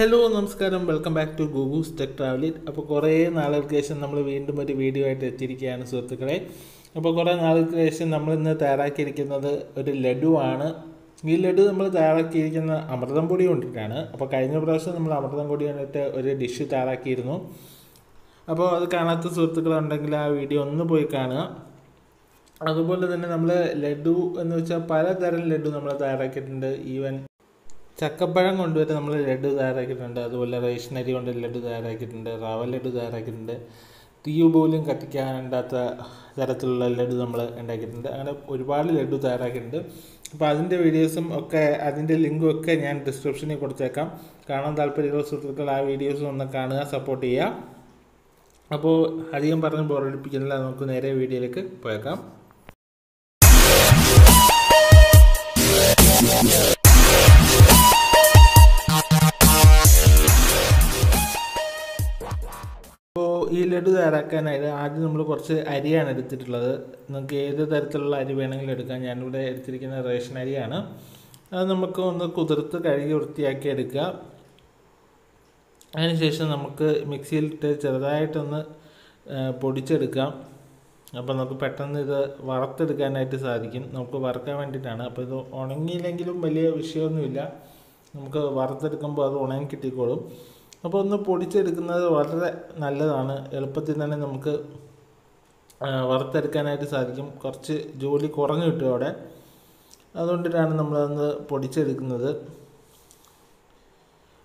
Hello നമസ്കാരം. Welcome back to ഗൂഗൂസ് tech ട്രാവലിറ്റ് അപ്പോൾ കുറേ നാളുകൾക്ക് ശേഷം നമ്മൾ വീണ്ടും ഒരു വീഡിയോ ആയിട്ട് എത്തിയിരിക്കുകയാണ് സുഹൃത്തുക്കളെ. അപ്പോൾ കുറേ നാളുകൾക്ക് ശേഷം നമ്മൾ ഇന്ന് തയ്യാറാക്കിയിരിക്കുന്നത് ഒരു ലഡു ആണ് ഈ ലഡു നമ്മൾ തയ്യാറാക്കിയിരിക്കുന്ന അമൃതം പൊടി കൊണ്ടിട്ടാണ്. അപ്പോൾ കഴിഞ്ഞ പ്രാവശ്യം നമ്മൾ അമൃതം പൊടി കൊണ്ടിട്ട് ഒരു ഡിഷ് തയ്യാറാക്കിയിരുന്നു. അപ്പോൾ അത് കാണാത്ത സുഹൃത്തുക്കളുണ്ടെങ്കിൽ ആ വീഡിയോ ഒന്ന് പോയി കാണുക. അതുപോലെ തന്നെ നമ്മൾ ലഡു എന്ന് വെച്ചാൽ പലതരം ലഡു നമ്മൾ തയ്യാറാക്കിയിട്ടുണ്ട്. ഈവൻ ചക്കപ്പഴം കൊണ്ടുവരെ നമ്മൾ ലഡു തയ്യാറാക്കിയിട്ടുണ്ട്. അതുപോലെ റേഷനരി കൊണ്ട് ലഡു തയ്യാറാക്കിയിട്ടുണ്ട്. റവ ലഡു തയ്യാറാക്കിയിട്ടുണ്ട്. തീ പോലും കത്തിക്കാനുണ്ടാത്ത തരത്തിലുള്ള ലഡു നമ്മൾ ഉണ്ടാക്കിയിട്ടുണ്ട്. അങ്ങനെ ഒരുപാട് ലഡു തയ്യാറാക്കിയിട്ടുണ്ട്. അപ്പോൾ അതിന്റെ വീഡിയോസും ഒക്കെ അതിന്റെ ലിങ്കും ഒക്കെ ഞാൻ ഡിസ്ക്രിപ്ഷനിൽ കൊടുത്തേക്കാം. കാണാൻ താല്പര്യമുള്ള സുഹൃത്തുക്കൾ ആ വീഡിയോസും ഒന്ന് കാണുക സപ്പോർട്ട് ചെയ്യുക. അപ്പോൾ അധികം പറഞ്ഞ് ബോറടിപ്പിക്കുന്നില്ല. നമുക്ക് നേരെ വീഡിയോയിലേക്ക് പോയേക്കാം. ലഡു തയ്യാറാക്കാനായിട്ട് ആദ്യം നമ്മൾ കുറച്ച് അരിയാണ് എടുത്തിട്ടുള്ളത്. നിങ്ങൾക്ക് ഏത് തരത്തിലുള്ള അരി വേണമെങ്കിലും എടുക്കാം. ഞാനിവിടെ എടുത്തിരിക്കുന്ന റേഷൻ അരിയാണ്. അത് നമുക്ക് ഒന്ന് കുതിർത്ത് കഴുകി വൃത്തിയാക്കി എടുക്കുക അതിനുശേഷം നമുക്ക് മിക്സിയിലിട്ട് ചെറുതായിട്ടൊന്ന് പൊടിച്ചെടുക്കാം. അപ്പോൾ നമുക്ക് പെട്ടെന്ന് ഇത് വറുത്തെടുക്കാനായിട്ട് സാധിക്കും. നമുക്ക് വറുക്കാൻ വേണ്ടിയിട്ടാണ്. അപ്പോൾ ഇത് ഉണങ്ങിയില്ലെങ്കിലും വലിയ വിഷയമൊന്നുമില്ല. നമുക്ക് വറുത്തെടുക്കുമ്പോൾ അത് ഉണങ്ങി കിട്ടിക്കോളും. അപ്പോൾ ഒന്ന് പൊടിച്ചെടുക്കുന്നത് വളരെ നല്ലതാണ്. എളുപ്പത്തിൽ തന്നെ നമുക്ക് വറുത്തെടുക്കാനായിട്ട് സാധിക്കും. കുറച്ച് ജോലി കുറഞ്ഞു കിട്ടും അവിടെ. അതുകൊണ്ടിട്ടാണ് നമ്മളതൊന്ന് പൊടിച്ചെടുക്കുന്നത്.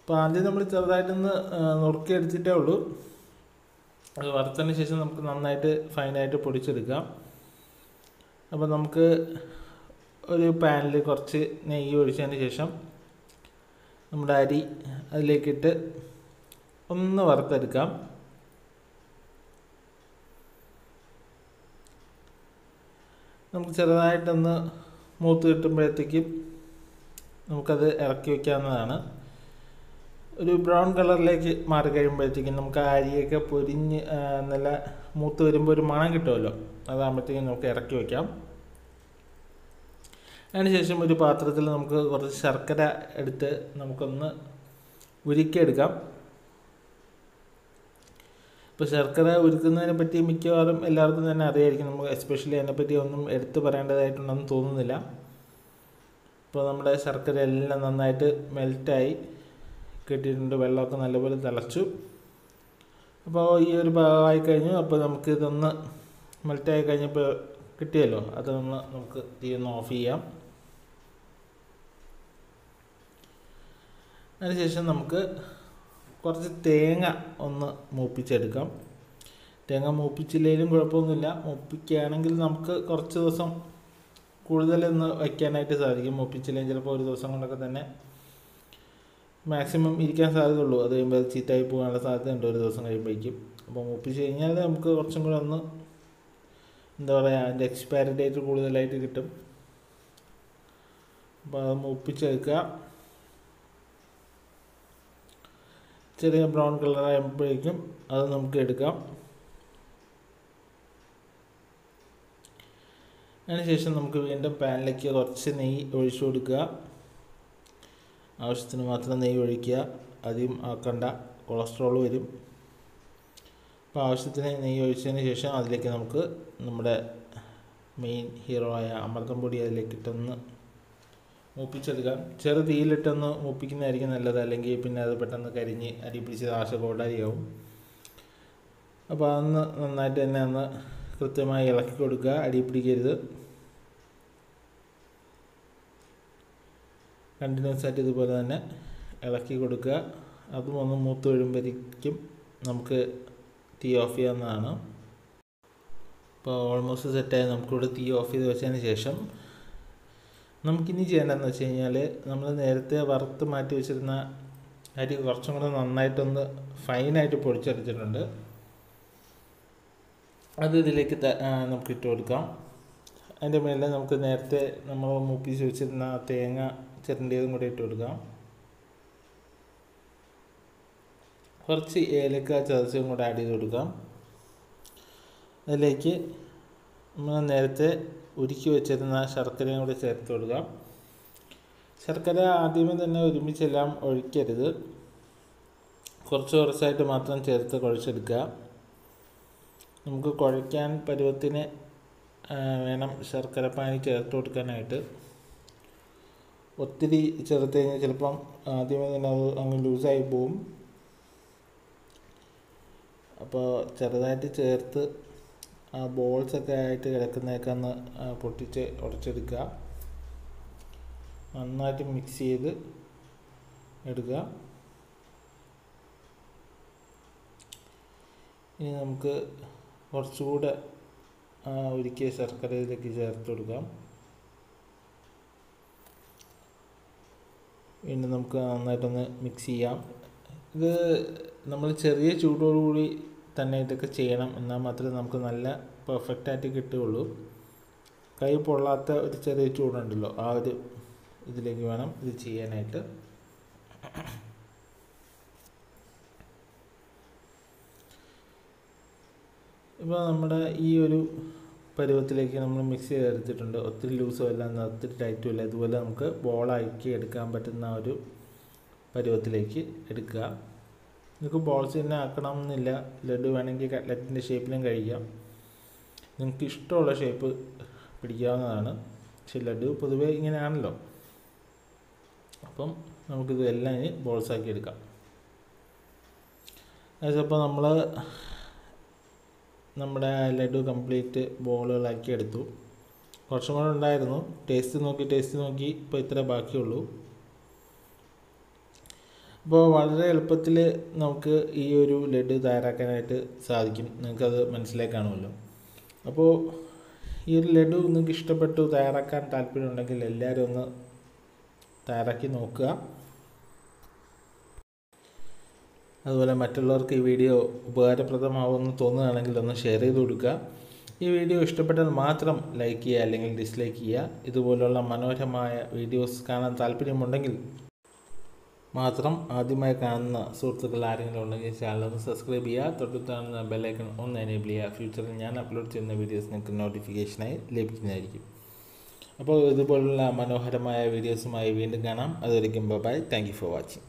അപ്പോൾ ആദ്യം നമ്മൾ ചെറുതായിട്ടൊന്ന് നുറുക്കിയെടുത്തിട്ടേ ഉള്ളൂ. അത് വറുത്തതിന് ശേഷം നമുക്ക് നന്നായിട്ട് ഫൈനായിട്ട് പൊടിച്ചെടുക്കാം. അപ്പോൾ നമുക്ക് ഒരു പാനിൽ കുറച്ച് നെയ്യ് ഒഴിച്ചതിന് ശേഷം നമ്മുടെ അരി അതിലേക്കിട്ട് ഒന്ന് വറുത്തെടുക്കാം. നമുക്ക് ചെറുതായിട്ടൊന്ന് മൂത്ത് കിട്ടുമ്പോഴത്തേക്കും നമുക്കത് ഇറക്കി വയ്ക്കാവുന്നതാണ് ഒരു ബ്രൗൺ കളറിലേക്ക് മാറി കഴിയുമ്പോഴത്തേക്കും നമുക്ക് ആ അരിയൊക്കെ പൊരിഞ്ഞ് നല്ല മൂത്ത് വരുമ്പോൾ ഒരു മണം കിട്ടുമല്ലോ. അതാകുമ്പോഴത്തേക്കും നമുക്ക് ഇറക്കി വയ്ക്കാം അതിനുശേഷം ഒരു പാത്രത്തിൽ നമുക്ക് കുറച്ച് ശർക്കര എടുത്ത് നമുക്കൊന്ന് ഉരുക്കിയെടുക്കാം. ഇപ്പോൾ ശർക്കര ഉരുക്കുന്നതിനെ പറ്റി മിക്കവാറും എല്ലാവർക്കും തന്നെ അറിയായിരിക്കും. നമുക്ക് എസ്പെഷ്യലി അതിനെപ്പറ്റി ഒന്നും എടുത്തു പറയേണ്ടതായിട്ടുണ്ടെന്ന് തോന്നുന്നില്ല. ഇപ്പോൾ നമ്മുടെ ശർക്കര എല്ലാം നന്നായിട്ട് മെൽറ്റായി കിട്ടിയിട്ടുണ്ട്. വെള്ളമൊക്കെ നല്ലപോലെ തിളച്ചു. അപ്പോൾ ഈ ഒരു ഭാഗമായി കഴിഞ്ഞു അപ്പോൾ നമുക്ക് ഇതൊന്ന് മെൽറ്റായി കഴിഞ്ഞപ്പോൾ കിട്ടിയല്ലോ. അതൊന്ന് നമുക്ക് തീ ഒന്ന് ഓഫ് ചെയ്യാം. അതിനുശേഷം നമുക്ക് കുറച്ച് തേങ്ങ ഒന്ന് മൂപ്പിച്ചെടുക്കാം. തേങ്ങ മൂപ്പിച്ചില്ലെങ്കിലും കുഴപ്പമൊന്നുമില്ല. മൂപ്പിക്കുകയാണെങ്കിൽ നമുക്ക് കുറച്ച് ദിവസം കൂടുതലൊന്ന് വയ്ക്കാനായിട്ട് സാധിക്കും. മൂപ്പിച്ചില്ലെങ്കിൽ ചിലപ്പോൾ ഒരു ദിവസം കൊണ്ടൊക്കെ തന്നെ മാക്സിമം ഇരിക്കാൻ സാധ്യതയുള്ളൂ. അത് കഴിയുമ്പോൾ അത് ചീത്തായി പോകാനുള്ള സാധ്യതയുണ്ട്. ഒരു ദിവസം കഴിയുമ്പോഴേക്കും. അപ്പോൾ മൂപ്പിച്ച് കഴിഞ്ഞാൽ നമുക്ക് കുറച്ചും കൂടെ ഒന്ന് എന്താ പറയുക അതിന്റെ എക്സ്പയറി ഡേറ്റ് കൂടുതലായിട്ട് കിട്ടും. അപ്പോൾ അത് മൂപ്പിച്ചെടുക്കുക. ചെറിയ ബ്രൗൺ കളർ ആകുമ്പോഴേക്കും അത് നമുക്ക് എടുക്കാം. അതിനുശേഷം നമുക്ക് വീണ്ടും പാനിലേക്ക് കുറച്ച് നെയ്യ് ഒഴിച്ചു കൊടുക്കുക. ആവശ്യത്തിന് മാത്രം നെയ്യ് ഒഴിക്കുക. അധികം ആക്കണ്ട. കൊളസ്ട്രോൾ വരും. അപ്പോൾ ആവശ്യത്തിന് നെയ്യ് ഒഴിച്ചതിന് ശേഷം അതിലേക്ക് നമുക്ക് നമ്മുടെ മെയിൻ ഹീറോ ആയ അമൃതം പൊടി അതിലേക്ക് ഇട്ടൊന്ന് മൂപ്പിച്ചെടുക്കാം. ചെറു തീയിലിട്ടൊന്ന് മൂപ്പിക്കുന്നതായിരിക്കും നല്ലത്. അല്ലെങ്കിൽ പിന്നെ അത് പെട്ടെന്ന് കരിഞ്ഞ് അരി പിടിച്ച് ആശകോടാരിയാവും അപ്പോൾ അതൊന്ന് നന്നായിട്ട് തന്നെ ഒന്ന് കൃത്യമായി ഇളക്കി കൊടുക്കുക. അടി പിടിക്കരുത്. കണ്ടിന്യൂസ് ആയിട്ട് ഇതുപോലെ തന്നെ ഇളക്കി കൊടുക്കുക. അതും ഒന്ന് മൂത്ത് വരുമ്പോഴേക്കും നമുക്ക് തീ ഓഫ് ചെയ്യാവുന്നതാണ്. ഇപ്പോൾ ഓൾമോസ്റ്റ് സെറ്റായി. നമുക്കിവിടെ തീ ഓഫ് ചെയ്ത് വെച്ചതിന് ശേഷം നമുക്കിനി ചെയ്യേണ്ടതെന്ന് വെച്ച് കഴിഞ്ഞാൽ നമ്മൾ നേരത്തെ വറുത്ത് മാറ്റി വെച്ചിരുന്ന അരി കുറച്ചും കൂടെ നന്നായിട്ടൊന്ന് ഫൈനായിട്ട് പൊടിച്ചെടുത്തിട്ടുണ്ട് അത് ഇതിലേക്ക് നമുക്ക് ഇട്ട് കൊടുക്കാം. അതിന്റെ മേലെ നമുക്ക് നേരത്തെ നമ്മൾ മൂപ്പിച്ച് വെച്ചിരുന്ന തേങ്ങ ചിരണ്ടിയതും കൂടി ഇട്ട് കൊടുക്കാം. കുറച്ച് ഏലക്ക ചതച്ചും കൂടെ ആഡ് ചെയ്ത് കൊടുക്കാം. അതിലേക്ക് നമ്മൾ നേരത്തെ ഉരുക്കി വെച്ചിരുന്ന ശർക്കരയും കൂടി ചേർത്ത് കൊടുക്കാം. ശർക്കര ആദ്യമേ തന്നെ ഒരുമിച്ചെല്ലാം ഒഴിക്കരുത്. കുറച്ച് കുറച്ചായിട്ട് മാത്രം ചേർത്ത് കുഴച്ചെടുക്കുക. നമുക്ക് കുഴയ്ക്കാൻ പരുവത്തിന് വേണം ശർക്കര പാനി ചേർത്ത് കൊടുക്കാനായിട്ട്. ഒത്തിരി ചേർത്ത് കഴിഞ്ഞാൽ ചിലപ്പം ആദ്യമേ തന്നെ അത് അങ്ങ് ലൂസായി പോവും. അപ്പോൾ ചെറുതായിട്ട് ചേർത്ത് ആ ബോൾസൊക്കെ ആയിട്ട് കിടക്കുന്നതൊക്കെ ഒന്ന് പൊട്ടിച്ച് ഉടച്ചെടുക്കുക. നന്നായിട്ട് മിക്സ് ചെയ്ത് എടുക്കുക. ഇനി നമുക്ക് കുറച്ചുകൂടെ ഉരുക്കിയ ശർക്കരയിലേക്ക് ചേർത്ത് കൊടുക്കാം. വീണ്ടും നമുക്ക് നന്നായിട്ടൊന്ന് മിക്സ് ചെയ്യാം. ഇത് നമ്മൾ ചെറിയ ചൂടോടുകൂടി തന്നെ ഇതൊക്കെ ചെയ്യണം എന്നാൽ മാത്രമേ നമുക്ക് നല്ല പെർഫെക്റ്റ് ആയിട്ട് കിട്ടുകയുള്ളൂ. കൈ പൊള്ളാത്ത ഒരു ചെറിയ ചൂടുണ്ടല്ലോ ആ ഒരു ഇതിലേക്ക് വേണം ഇത് ചെയ്യാനായിട്ട്. ഇപ്പോൾ നമ്മുടെ ഈ ഒരു പരുവത്തിലേക്ക് നമ്മൾ മിക്സ് ചെയ്തെടുത്തിട്ടുണ്ട്. ഒത്തിരി ലൂസും അല്ല ഒത്തിരി ടൈറ്റും ഇല്ല ഇതുപോലെ നമുക്ക് ബോളാക്കി എടുക്കാൻ പറ്റുന്ന ഒരു പരുവത്തിലേക്ക് എടുക്കുക. നിങ്ങൾക്ക് ബോൾസ് തന്നെ ആക്കണം എന്നില്ല ലഡു വേണമെങ്കിൽ കട്ട്ലറ്റിന്റെ ഷേപ്പിലും കഴിക്കാം. നിങ്ങൾക്ക് ഇഷ്ടമുള്ള ഷേപ്പ് പിടിക്കാവുന്നതാണ്. പക്ഷെ ലഡു പൊതുവേ ഇങ്ങനെയാണല്ലോ. അപ്പം നമുക്കിത് എല്ലാം ഇനി ബോൾസ് ആക്കി എടുക്കാം. അപ്പോൾ നമ്മൾ നമ്മുടെ ലഡു കംപ്ലീറ്റ് ബോളുകളാക്കി എടുത്തു. കുറച്ചും കൂടെ ഉണ്ടായിരുന്നു. ടേസ്റ്റ് നോക്കി ടേസ്റ്റ് നോക്കി ഇപ്പോൾ ഇത്ര ബാക്കിയുള്ളൂ. അപ്പോൾ വളരെ എളുപ്പത്തിൽ നമുക്ക് ഈ ഒരു ലഡു തയ്യാറാക്കാനായിട്ട് സാധിക്കും. നിങ്ങൾക്കത് മനസ്സിലായി കാണുമല്ലോ. അപ്പോൾ ഈ ഒരു ലഡു നിങ്ങൾക്ക് ഇഷ്ടപ്പെട്ടു തയ്യാറാക്കാൻ താല്പര്യമുണ്ടെങ്കിൽ എല്ലാവരും ഒന്ന് തയ്യാറാക്കി നോക്കുക. അതുപോലെ മറ്റുള്ളവർക്ക് ഈ വീഡിയോ ഉപകാരപ്രദമാവുമെന്ന് തോന്നുകയാണെങ്കിൽ ഒന്ന് ഷെയർ ചെയ്ത് കൊടുക്കുക. ഈ വീഡിയോ ഇഷ്ടപ്പെട്ടാൽ മാത്രം ലൈക്ക് ചെയ്യുക അല്ലെങ്കിൽ ഡിസ്ലൈക്ക് ചെയ്യുക. ഇതുപോലുള്ള മനോഹരമായ വീഡിയോസ് കാണാൻ താല്പര്യമുണ്ടെങ്കിൽ മാത്രം ആദ്യമായി കാണുന്ന സുഹൃത്തുക്കൾ ആരെങ്കിലും ഉണ്ടെങ്കിൽ ചാനൽ ഒന്ന് സബ്സ്ക്രൈബ് ചെയ്യുക. തൊട്ടു കാണുന്ന ബെല്ലൈക്കൺ ഒന്ന് എനേബിൾ ചെയ്യുക. ഫ്യൂച്ചറിൽ ഞാൻ അപ്ലോഡ് ചെയ്യുന്ന വീഡിയോസ് നിങ്ങൾക്ക് നോട്ടിഫിക്കേഷനായി ലഭിക്കുന്നതായിരിക്കും. അപ്പോൾ ഇതുപോലുള്ള മനോഹരമായ വീഡിയോസുമായി വീണ്ടും കാണാം. അതൊരിക്കും ബൈ താങ്ക് ഫോർ വാച്ചിങ്